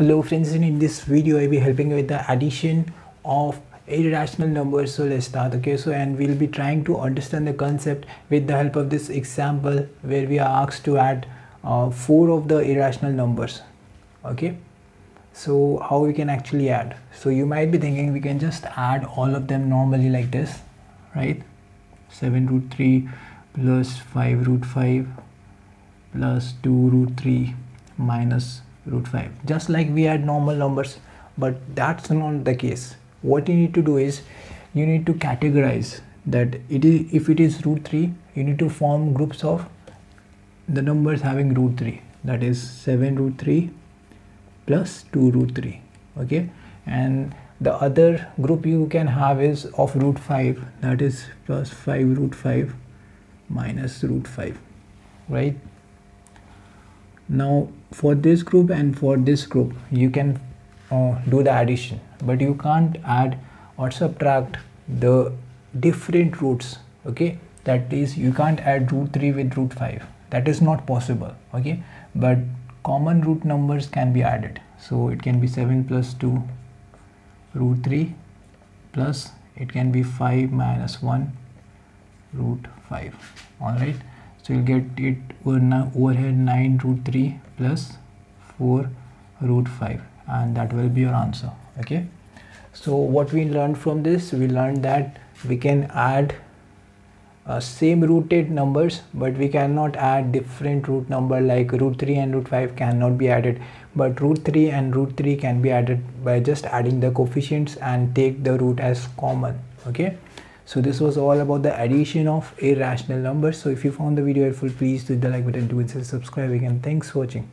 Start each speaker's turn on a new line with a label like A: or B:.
A: hello friends in this video i'll be helping you with the addition of irrational numbers. So let's start okay? So and we'll be trying to understand the concept with the help of this example where we are asked to add uh, four of the irrational numbers okay? So how we can actually add? So you might be thinking we can just add all of them normally like this right? 7 root 3 plus 5 root 5 plus 2 root 3 minus root 5 just like we had normal numbers but that's not the case. What you need to do is you need to categorize that it is if it is root 3 you need to form groups of the numbers having root 3 that is 7 root 3 plus 2 root 3 okay? And the other group you can have is of root 5 that is plus 5 root 5 minus root 5 right now for this group and for this group you can uh, do the addition. But you can't add or subtract the different roots okay? That is you can't add root 3 with root 5 that is not possible okay? But common root numbers can be added. So it can be 7 plus 2 root 3 plus it can be 5 minus 1 root 5 all right so you'll get it over overhead 9 root 3 plus 4 root 5 and that will be your answer okay? So what we learned from this we learned that we can add uh, same rooted numbers but we cannot add different root number like root 3 and root 5 cannot be added. But root 3 and root 3 can be added by just adding the coefficients and take the root as common okay so this was all about the addition of irrational numbers so if you found the video helpful please do the like button. Do it subscribe again. Thanks for watching